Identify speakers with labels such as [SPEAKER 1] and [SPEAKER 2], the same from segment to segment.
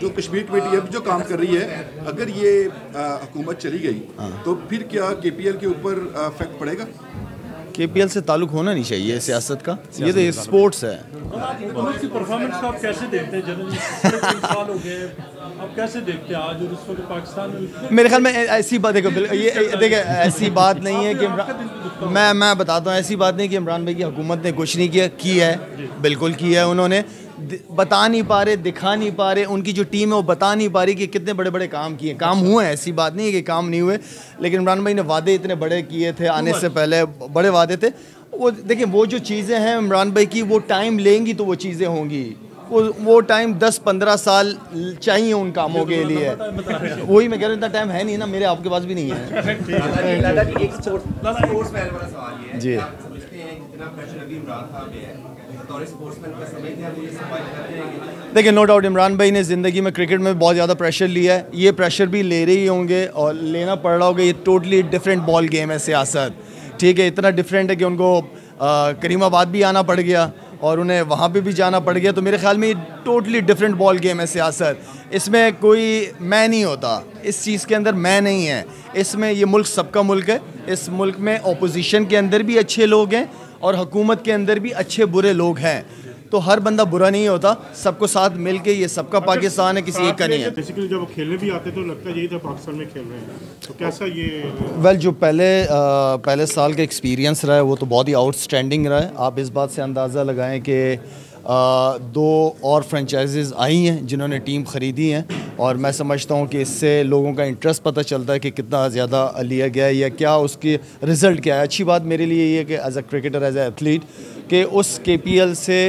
[SPEAKER 1] जो कश्मीर कमेटी अब जो काम कर रही है अगर ये हुकूमत चली गई तो फिर क्या के पी एल के ऊपर इफ़ेक्ट पड़ेगा?
[SPEAKER 2] के पी एल से ताल्लुक होना नहीं चाहिए सियासत का। ये तो स्पोर्ट्स है।
[SPEAKER 3] परफॉर्मेंस आप कैसे देखते हैं? जनरली साल हो गए आप कैसे देखते हैं आज और इस वक्त पाकिस्तान में?
[SPEAKER 2] मेरे ख्याल में ऐसी बात देखो ये देखिए ऐसी बात नहीं है कि मैं मैं बताता हूँ ऐसी बात नहीं कि इमरान भाई की हुकूमत ने कुछ नहीं किया। की है। बिल्कुल किया है उन्होंने। बता नहीं पा रहे दिखा नहीं पा रहे उनकी जो टीम है वो बता नहीं पा रही कि कितने बड़े बड़े काम किए काम हुए हैं ऐसी बात नहीं है कि काम नहीं हुए लेकिन इमरान भाई ने वादे इतने बड़े किए थे आने से पहले बड़े वादे थे। वो देखिए वो जो चीज़ें हैं इमरान भाई की वो टाइम लेंगी तो वो चीज़ें होंगी। वो वो टाइम दस पंद्रह साल चाहिए उन कामों के लिए। वही मैं कह रहा हूँ इतना टाइम है नहीं ना मेरे आपके पास भी नहीं है। जी देखिए नो डाउट इमरान भाई ने ज़िंदगी में क्रिकेट में बहुत ज़्यादा प्रेशर लिया है। ये प्रेशर भी ले रहे ही होंगे और लेना पड़ रहा होगा। ये टोटली डिफरेंट बॉल गेम है सियासत। ठीक है, इतना डिफरेंट है कि उनको करीमाबाद भी आना पड़ गया और उन्हें वहाँ पे भी जाना पड़ गया। तो मेरे ख्याल में ये टोटली डिफरेंट बॉल गेम है सियासत। इसमें कोई मैं नहीं होता। इस चीज़ के अंदर मैं नहीं है। इसमें ये मुल्क सबका मुल्क है। इस मुल्क में अपोजिशन के अंदर भी अच्छे लोग हैं। और हुकूमत के अंदर भी अच्छे बुरे लोग हैं। तो हर बंदा बुरा नहीं होता सबको साथ मिल के ये सबका अच्छा, पाकिस्तान है किसी एक का नहीं है।
[SPEAKER 3] बेसिकली जब खेलने भी आते तो लगता यही था पाकिस्तान में खेल रहे हैं। तो कैसा ये
[SPEAKER 2] वेल well, जो पहले आ, पहले साल का एक्सपीरियंस रहा है वो तो बहुत ही आउटस्टैंडिंग रहा है। आप इस बात से अंदाज़ा लगाएँ कि दो और फ्रेंचाइजेज़ आई हैं जिन्होंने टीम ख़रीदी हैं और मैं समझता हूँ कि इससे लोगों का इंटरेस्ट पता चलता है कि कितना ज़्यादा लिया गया है या क्या उसकी रिज़ल्ट क्या है। अच्छी बात मेरे लिए ये है कि as a cricketer as athlete कि उस के पी एल से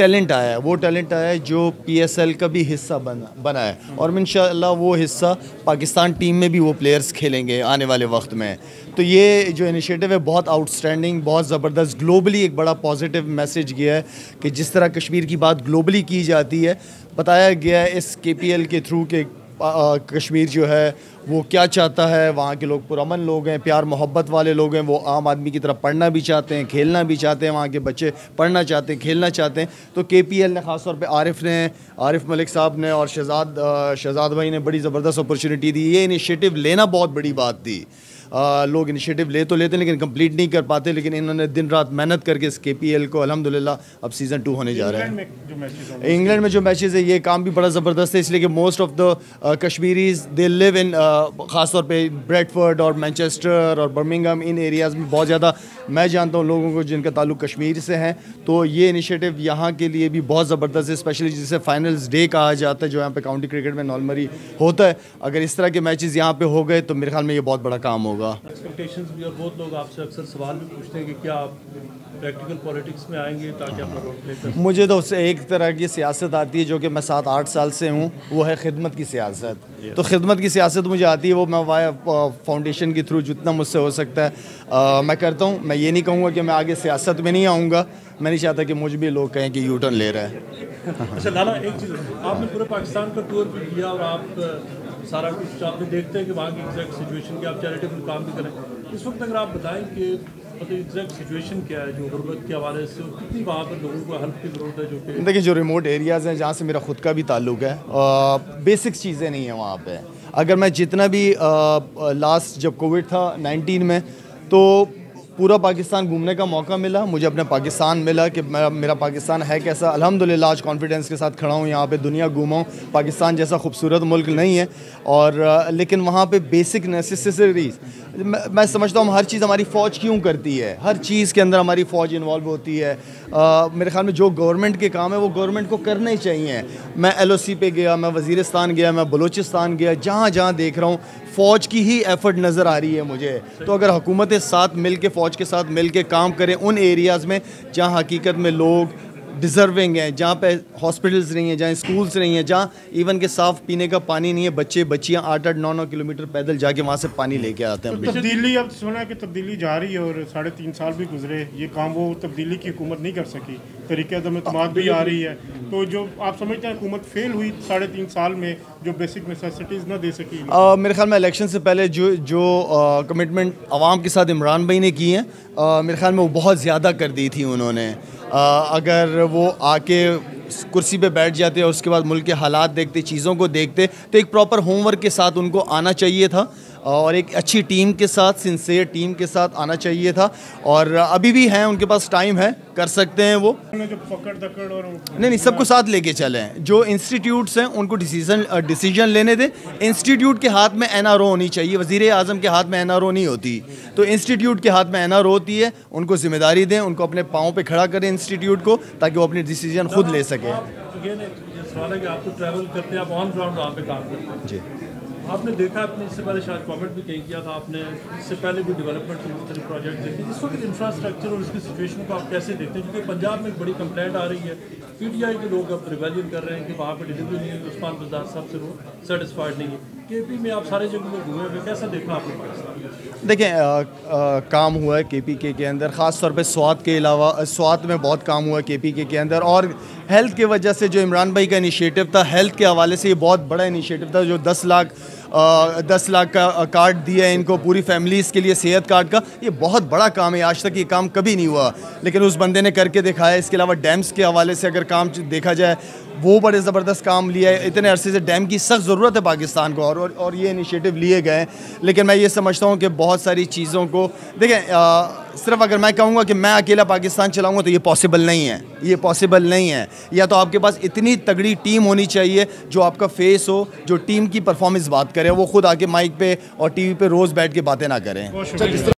[SPEAKER 2] टैलेंट आया है, वो टैलेंट आया है जो पीएसएल का भी हिस्सा बना बना है। और इन वो हिस्सा पाकिस्तान टीम में भी वो प्लेयर्स खेलेंगे आने वाले वक्त में। तो ये जो इनिशिएटिव है, बहुत आउटस्टैंडिंग बहुत ज़बरदस्त ग्लोबली एक बड़ा पॉजिटिव मैसेज गया है कि जिस तरह कश्मीर की बात ग्लोबली की जाती है, बताया गया है इस के के थ्रू के कश्मीर जो है, वो क्या चाहता है? वहाँ के लोग पुरमन लोग हैं, प्यार मोहब्बत वाले लोग हैं, वो आम आदमी की तरफ़ पढ़ना भी चाहते हैं, खेलना भी चाहते हैं, वहाँ के बच्चे पढ़ना चाहते हैं, खेलना चाहते हैं। तो के पी एल ने ख़ास तौर पर आरिफ ने, आरिफ मलिक साहब ने और शहजाद शहजाद भाई ने बड़ी ज़बरदस्त अपॉर्चुनिटी दी। ये इनिशिएटिव लेना बहुत बड़ी बात थी। लोग इनिशिएटिव ले तो लेते हैं लेकिन कंप्लीट नहीं कर पाते लेकिन इन्होंने दिन रात मेहनत करके इस के पी एल को अलहमदिल्ला अब सीज़न टू होने जा रहा है। इंग्लैंड में जो मैचेज़ है ये काम भी बड़ा ज़बरदस्त है इसलिए कि most of the Kashmiris they live in ख़ासतौर पर ब्रेडफर्ड और मैनचेस्टर और बर्मिंगम इन एरियाज़ में बहुत ज़्यादा मैं जानता हूँ लोगों को जिनका ताल्लुक कश्मीर से है तो ये इनिशिएटिव यहाँ के लिए भी बहुत ज़बरदस्त है स्पेशली जिसे फाइनल्स डे कहा जाता है जो यहाँ पे काउंटी क्रिकेट में नॉर्मली होता है। अगर इस तरह के मैचेस यहाँ पे हो गए तो मेरे ख्याल में ये बहुत बड़ा काम होगा।
[SPEAKER 3] एक्सपेक्टेशंस भी और बहुत लोग आपसे अक्सर सवाल भी पूछते हैं कि क्या आप प्रैक्टिकल पॉलिटिक्स में आएँगे ताकि अपना रोल प्ले कर
[SPEAKER 2] मुझे तो उससे एक तरह की सियासत आती है जो कि मैं सात आठ साल से हूँ वो है खिदमत की सियासत। तो खिदमत की सियासत मुझे आती है वो मैं वाया फाउंडेशन के थ्रू जितना मुझसे हो सकता है। आ, मैं करता हूँ मैं ये नहीं कहूँगा कि मैं आगे सियासत में नहीं आऊँगा। मैं नहीं चाहता कि मुझ भी लोग कहें कि यू टर्न ले रहा
[SPEAKER 3] है। अच्छा लाला एक चीज़ आपने पूरे पाकिस्तान का टूर भी किया और आप सारा कुछ आपने देखते हैं कि वहाँ की एग्जैक्ट सिचुएशन की आप चैरिटेबल काम भी करें। इस वक्त अगर आप बताएँ कि मतलब एग्जैक्ट सिचुएशन क्या है, जो गुर्बत के हवाले से कितनी वहाँ पर लोगों को हेल्प की ज़रूरत है, जो कि
[SPEAKER 2] देखिए, जो रिमोट एरियाज़ हैं जहाँ से मेरा खुद का भी ताल्लुक है बेसिक चीज़ें नहीं हैं वहाँ पर अगर मैं जितना भी लास्ट जब कोविड था 19 में तो पूरा पाकिस्तान घूमने का मौका मिला मुझे अपने पाकिस्तान मिला कि मेरा मेरा पाकिस्तान है कैसा। अल्हम्दुलिल्लाह आज कॉन्फिडेंस के साथ खड़ा हूँ यहाँ पे दुनिया घूमाऊँ पाकिस्तान जैसा खूबसूरत मुल्क नहीं है और लेकिन वहाँ पे बेसिक नेसेसरीज मैं, मैं समझता हूँ हर चीज़ हमारी फ़ौज क्यों करती है। हर चीज़ के अंदर हमारी फ़ौज इन्वॉल्व होती है। आ, मेरे ख्याल में जो गवर्नमेंट के काम है वो गवर्नमेंट को करने चाहिए। मैं एल पे गया मैं वज़ीरस्तान गया मैं बलूचिस्तान गया जहाँ जहाँ देख रहा हूँ फ़ौज की ही एफर्ट नज़र आ रही है मुझे। तो अगर हुकूमतें साथ मिल के फ़ौज के साथ मिल के काम करें उन एरियाज़ में जहाँ हकीकत में लोग डिज़र्विंग है जहाँ पे हॉस्पिटल्स नहीं है जहाँ स्कूल्स नहीं है जहाँ इवन के साफ़ पीने का पानी नहीं है बच्चे बच्चियाँ आठ आठ नौ नौ किलोमीटर पैदल जाके वहाँ से पानी लेके आते हैं
[SPEAKER 3] तो तब्दीली अब सुना कि तब्दीली जा रही है और साढ़े तीन साल भी गुजरे ये काम वो तब्दीली की हुकूमत नहीं कर सकी। तरीके अदम भी आ रही है। तो जो आप समझते हैं हुकूमत फेल हुई साढ़े तीन साल में जो बेसिक नेसेसिटीज़ ना दे सकी।
[SPEAKER 2] मेरे ख्याल में इलेक्शन से पहले जो जो कमिटमेंट आवाम के साथ इमरान भाई ने की है मेरे ख्याल में वो बहुत ज़्यादा कर दी थी उन्होंने। अगर वो आके कुर्सी पे बैठ जाते और उसके बाद मुल्क के हालात देखते, चीज़ों को देखते तो एक प्रॉपर होमवर्क के साथ उनको आना चाहिए था। और एक अच्छी टीम के साथ सिंसेयर टीम के साथ आना चाहिए था। और अभी भी हैं उनके पास टाइम है कर सकते हैं वो।
[SPEAKER 4] पकड़ दकड़ और
[SPEAKER 2] नहीं नहीं सबको साथ लेके चले। हैं जो इंस्टीट्यूट्स हैं उनको डिसीज़न डिसीज़न लेने दें। इंस्टीट्यूट के हाथ में एनआरओ होनी चाहिए। वज़ीर आज़म के हाथ में एनआरओ नहीं होती। तो इंस्टीट्यूट के हाथ में एनआरओ होती है उनको ज़िम्मेदारी दें उनको अपने पाँव पर खड़ा करें इंस्टीट्यूट को ताकि वो अपनी डिसीज़न खुद ले सकें।
[SPEAKER 3] ये सवाल है कि आप तो ट्रैवल करते हैं आप ऑन ग्राउंड वहाँ पे काम करते हैं।
[SPEAKER 2] जी।
[SPEAKER 3] आपने देखा, आपने इससे पहले शायद कमेंट भी कहीं किया था, आपने इससे पहले भी डेवलपमेंट मुख्तलिफ़ प्रोजेक्ट देखे। इस वक्त इंफ्रास्ट्रक्चर और इसकी सिचुएशन को आप कैसे देखते हैं? क्योंकि पंजाब में एक बड़ी कंप्लेंट आ रही है। पीटीआई के लोग अब रिवेलियन कर रहे हैं कि वहाँ पर डिलीवरी नहीं है उस्मान बजार साहब से वो सेटिसफाइड नहीं है। पी में आप सारे देखा
[SPEAKER 2] देखें काम हुआ है के पी के के अंदर ख़ास तौर पे स्वात के अलावा स्वाद में बहुत काम हुआ है के पी के के अंदर, और हेल्थ की वजह से जो इमरान भाई का इनिशिएटिव था हेल्थ के हवाले से ये बहुत बड़ा इनिशिएटिव था, जो दस लाख दस लाख का कार्ड दिया है इनको पूरी फैमिलीज़ के लिए, सेहत कार्ड का, ये बहुत बड़ा काम है, आज तक ये काम कभी नहीं हुआ। लेकिन उस बंदे ने करके दिखाया, इसके अलावा डैम्स के हवाले से अगर काम देखा जाए वो बड़े ज़बरदस्त काम लिया है। इतने अरसे से डैम की सख्त ज़रूरत है पाकिस्तान को और और, ये इनिशिएटिव लिए गए लेकिन मैं ये समझता हूँ कि बहुत सारी चीज़ों को देखें सिर्फ़ अगर मैं कहूँगा कि मैं अकेला पाकिस्तान चलाऊँगा तो ये पॉसिबल नहीं है। ये पॉसिबल नहीं है। या तो आपके पास इतनी तगड़ी टीम होनी चाहिए जो आपका फेस हो जो टीम की परफॉर्मेंस बात करे वो खुद आके माइक पे और टीवी पे रोज़ बैठ के बातें ना करें।